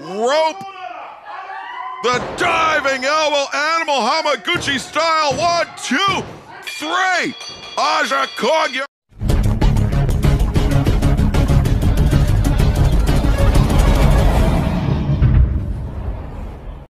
rope. The diving elbow, animal Hamaguchi style. One, two, three. Aja Kong.